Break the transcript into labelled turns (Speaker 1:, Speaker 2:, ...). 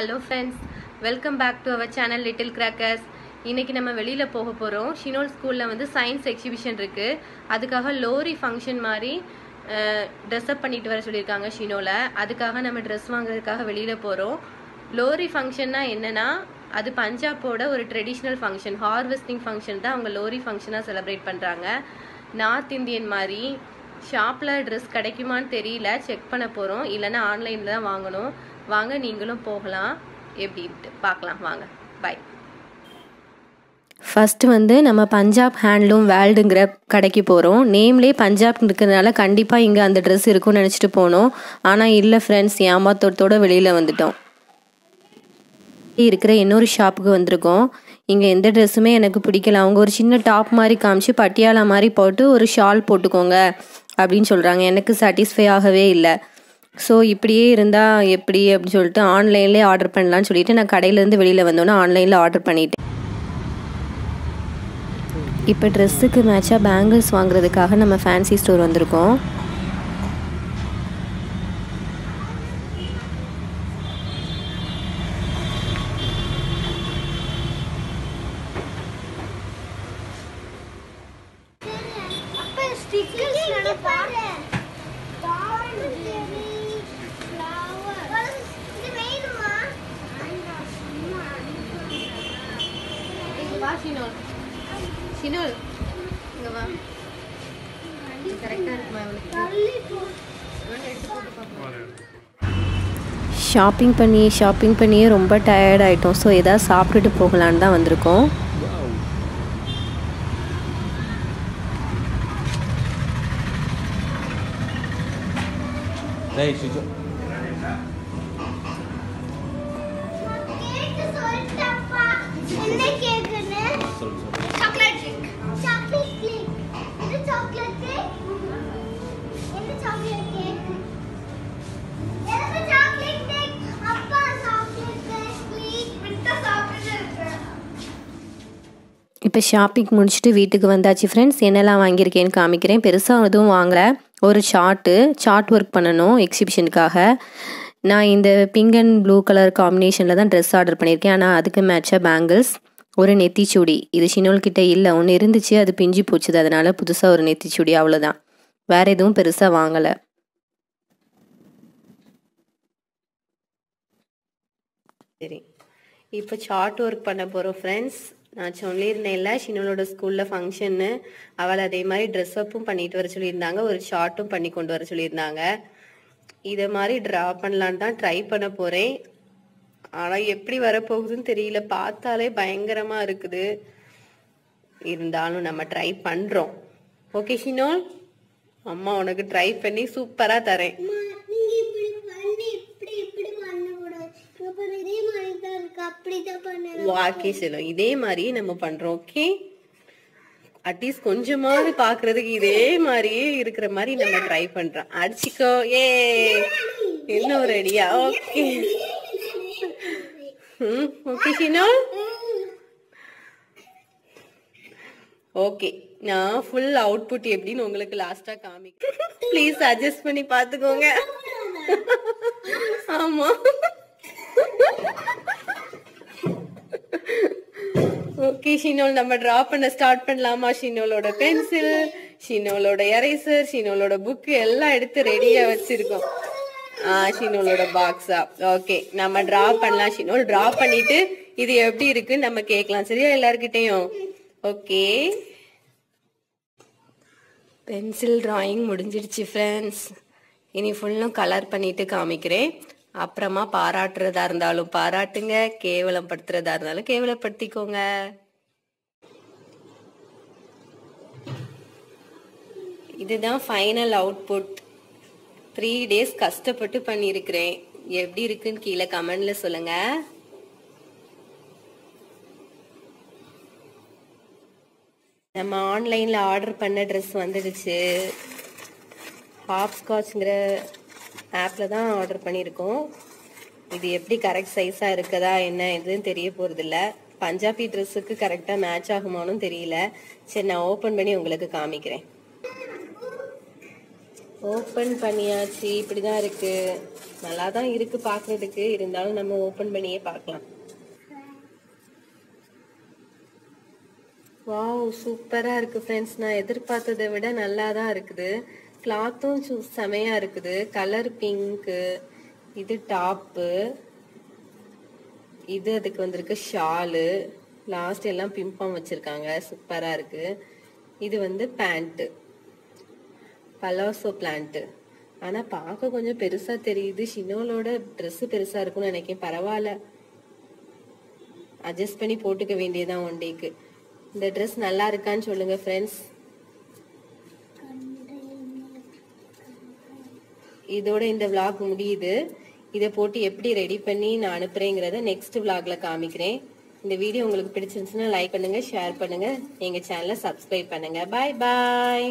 Speaker 1: Hello friends welcome back to our channel little crackers இன்றைக்கி நம்ம வெளியில் போக போகிறோம் ஷினோல் ஸ்கூலில் வந்து சயின்ஸ் எக்ஸிபிஷன் இருக்குது அதுக்காக லோரி ஃபங்க்ஷன் மாதிரி ட்ரெஸ்அப் பண்ணிட்டு வர சொல்லியிருக்காங்க ஷினோவில் அதுக்காக நம்ம ட்ரெஸ் வாங்குறதுக்காக வெளியில் போகிறோம் லோரி ஃபங்க்ஷன்னா என்னன்னா அது பஞ்சாப்போட ஒரு ட்ரெடிஷ்னல் ஃபங்க்ஷன் ஹார்வெஸ்டிங் ஃபங்க்ஷன் தான் அவங்க லோரி ஃபங்க்ஷனாக செலிப்ரேட் பண்ணுறாங்க நார்த் இந்தியன் மாதிரி ஷாப்பில் ட்ரெஸ் கிடைக்குமான்னு தெரியல. செக் பண்ண போகிறோம் இல்லைன்னா ஆன்லைனில் தான் வாங்கணும். வாங்க நீங்களும் போகலாம். எப்படின்ட்டு பார்க்கலாம். வாங்க. பை
Speaker 2: ஃபஸ்ட்டு வந்து நம்ம பஞ்சாப் ஹேண்ட்லூம் வேல்டுங்கிற கடைக்கு போகிறோம் நேம்லேயே பஞ்சாப் இருக்கிறதுனால கண்டிப்பாக இங்கே அந்த ட்ரெஸ் இருக்கும்னு நினச்சிட்டு போனோம். ஆனால் இல்லை ஃப்ரெண்ட்ஸ் ஏமாத்தோட்டத்தோட வெளியில் வந்துட்டோம். இருக்கிற இன்னொரு ஷாப்புக்கு வந்திருக்கோம். இங்கே எந்த ட்ரெஸ்ஸுமே எனக்கு பிடிக்கல. அவங்க ஒரு சின்ன டாப் மாதிரி காமிச்சு பட்டியாலா மாதிரி போட்டு ஒரு ஷால் போட்டுக்கோங்க அப்படின்னு சொல்கிறாங்க எனக்கு சாட்டிஸ்ஃபை ஆகவே இல்லை. ஸோ இப்படியே இருந்தால் எப்படி அப்படின்னு சொல்லிட்டு ஆன்லைன்லேயே ஆர்டர் பண்ணலான்னு சொல்லிட்டு நான் கடையிலேருந்து வெளியில் வந்தோன்னே ஆன்லைனில் ஆர்டர் பண்ணிட்டேன். இப்போ ட்ரெஸ்ஸுக்கு மேட்சாக பேங்கிள்ஸ் வாங்குறதுக்காக நம்ம ஃபேன்சி ஸ்டோர் வந்திருக்கோம்.
Speaker 3: ஸ்டிக்கர்ஸ்
Speaker 1: வா ஷினோல் ஷினோல் இங்கே வா கரெக்டாக இருக்குமா
Speaker 2: ஷாப்பிங் பண்ணி ஷாப்பிங் பண்ணியே ரொம்ப டயர்ட் ஆகிட்டோம் ஸோ எதாவது சாப்பிட்டுட்டு போகலான்னு தான் வந்திருக்கோம்.
Speaker 4: டேய் சுஜோ
Speaker 3: கேக்
Speaker 4: சொல்லு சொல்லு.
Speaker 3: சாக்லேட் கேக் சாக்லேட் கேக் இது சாக்லேட் கேக் என்ன சாக்லேட் கேக் எனக்கு சாக்லேட் கேக் அப்பா சாக்லேட் கேக் ப்ளீஸ் விட்ட சாப்பிட்டு இருக்கேன்
Speaker 2: இப்போ ஷாப்பிங் முடிச்சுட்டு வீட்டுக்கு வந்தாச்சு ஃப்ரெண்ட்ஸ் என்னெல்லாம் வாங்கியிருக்கேன்னு காமிக்கிறேன். பெருசாக எதுவும் வாங்கல. ஒரு சார்ட்டு சார்ட் ஒர்க் பண்ணணும் எக்ஸிபிஷனுக்காக நான் இந்த பிங்க் அண்ட் ப்ளூ கலர் காம்பினேஷனில் தான் ட்ரெஸ் ஆர்டர் பண்ணியிருக்கேன். ஆனால் அதுக்கு மேட்சாக பேங்கிள்ஸ் ஒரு நெத்திச்சுடி. இது ஷினோல்கிட்ட இல்லை. ஒன்று இருந்துச்சு அது பிஞ்சு போச்சுது. அதனால புதுசாக ஒரு நெத்திச்சுடி. அவ்வளோதான் வேற எதுவும் பெருசாக வாங்கலை. சரி. இப்போ சார்ட் ஒர்க் பண்ண போகிறோம் ஃப்ரெண்ட்ஸ் நான் சொல்லியிருந்தேன்ல ஷினோலோட ஸ்கூலில் ஃபங்க்ஷன்னு அவள் அதே மாதிரி ட்ரெஸ் அப்பும் பண்ணிட்டு வர சொல்லியிருந்தாங்க. ஒரு ஷார்ட்டும் பண்ணி கொண்டு வர சொல்லியிருந்தாங்க. இதை மாதிரி ட்ரா பண்ணலான்னு தான் ட்ரை பண்ண போகிறேன் ஆனால் எப்படி வரப்போகுதுன்னு தெரியல. பார்த்தாலே பயங்கரமாக இருக்குது. இருந்தாலும் நம்ம ட்ரை பண்ணுறோம் ஓகே ஷினோல் அம்மா உனக்கு ட்ரை பண்ணி சூப்பராக தரேன். ஓகே செல்லும். இதே மாதிரி நம்ம பண்றோம் ஓகே அட்லீஸ்ட் கொஞ்சமாவது பாக்குறதுக்கு இதே மாதிரியே இருக்கிற மாதிரி நம்ம ட்ரை பண்றோம். அடிச்சுக்கோ. ஏ இன்னும் ரெடியா ஓகே ஓகே ஷினோ ஓகே நான் ஃபுல் அவுட்புட் எப்படின்னு உங்களுக்கு லாஸ்டா காமிக்கிறேன். ப்ளீஸ் அட்ஜஸ்ட் பண்ணி பாத்துக்கோங்க ஆமா. ஓகே ஷினோல் நம்ம டிரா பண்ண ஸ்டார்ட் பண்ணலாமா? ஷினோலோட பென்சில் ஷினோலோட எரேசர் ஷினோலோட புக் எல்லாம் எடுத்து ரெடியா வச்சிருக்கோம். ஷினோலோட பாக்ஸா ஓகே நம்ம டிரா பண்ணலாம். ஷினோல் டிரா பண்ணிட்டு இது எப்படி இருக்குன்னு நம்ம கேட்கலாம். சரியா எல்லார்கிட்டயும்? ஓகே பென்சில் டிராயிங் முடிஞ்சிடுச்சு ஃப்ரெண்ட்ஸ் இனி ஃபுல்லும் கலர் பண்ணிட்டு காமிக்கிறேன். அப்புறமா பாராட்டுறதா இருந்தாலும் பாராட்டுங்க. கேவலம் படுத்துறதா இருந்தாலும் கேவலப்படுத்திக்கோங்க. இதுதான் ஃபைனல் அவுட்புட் த்ரீ டேஸ் கஷ்டப்பட்டு பண்ணியிருக்கிறேன். எப்படி இருக்குன்னு கீழே கமெண்ட்ல சொல்லுங்க. நம்ம ஆன்லைனில் ஆர்டர் பண்ண ட்ரெஸ் வந்துடுச்சு. ஹாப்ஸ்காட்ச்ங்கிற ஆப்பில் தான் ஆர்டர் பண்ணியிருக்கோம். இது எப்படி கரெக்ட் சைஸாக இருக்குதா என்ன எதுன்னு தெரிய போகிறதில்ல பஞ்சாபி ட்ரெஸ்ஸுக்கு கரெக்டாக மேட்ச் ஆகுமானும் தெரியல. சரி நான் ஓப்பன் பண்ணி உங்களுக்கு காமிக்கிறேன். ஓப்பன் பண்ணியாச்சு இப்படி தான் இருக்குது நல்லா தான் இருக்குது பார்க்குறதுக்கு இருந்தாலும் நம்ம ஓப்பன் பண்ணியே பார்க்கலாம். வாவ் சூப்பராக இருக்குது ஃப்ரெண்ட்ஸ் நான் எதிர்பார்த்ததை விட நல்லா தான் இருக்குது கிளாத்தும் செமையாக இருக்குது. கலர் பிங்க்கு இது டாப்பு இது அதுக்கு வந்திருக்கு ஷாலு லாஸ்ட் எல்லாம் பிம்பம் வச்சுருக்காங்க. சூப்பராக இருக்குது இது வந்து பேண்ட்டு பலாசோ பிளான்ட்டு ஆனால் பார்க்க கொஞ்சம் பெருசாக தெரியுது. ஷினோலோட ட்ரெஸ்ஸு பெருசாக இருக்கும்னு நினைக்கிறேன். பரவாயில்ல. அட்ஜஸ்ட் பண்ணி போட்டுக்க வேண்டியதான் ஒன் டேக்கு இந்த ட்ரெஸ் நல்லா இருக்கான்னு சொல்லுங்க ஃப்ரெண்ட்ஸ் இதோட இந்த விளாக் முடியுது. இதை போட்டு எப்படி ரெடி பண்ணி நான் அனுப்புறேங்கிறத நெக்ஸ்ட் vlogல காமிக்கிறேன். இந்த வீடியோ உங்களுக்கு பிடிச்சிருந்துச்சுன்னா லைக் பண்ணுங்க ஷேர் பண்ணுங்க. எங்க சேனலை சப்ஸ்கிரைப் பண்ணுங்க. பாய் பாய்